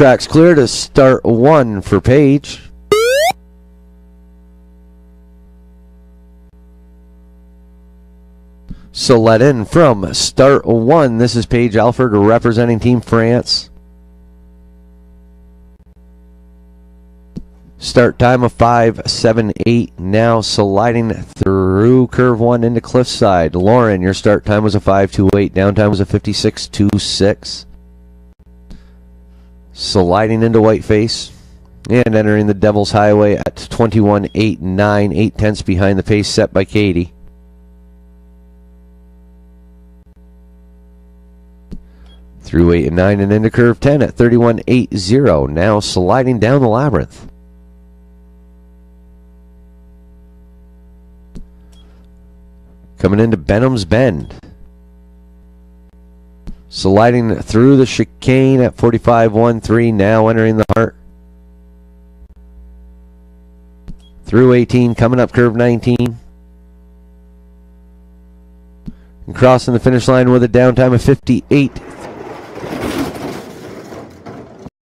Track's clear to start one for Paige. So let in from start one. This is Paige Alford representing Team France. Start time of five, seven, eight. Now sliding through curve one into cliffside. Lauren, your start time was a five, two, eight. Down time was a fifty-six, two, six. Sliding into Whiteface and entering the Devil's Highway at 21, 8, 9, 8 tenths behind the pace set by Katie. Through 8 and 9 and into curve 10 at 31.80. Now sliding down the labyrinth. Coming into Benham's Bend. Sliding through the chicane at 45.13. Now entering the heart. Through 18. Coming up curve 19. And crossing the finish line with a downtime of 58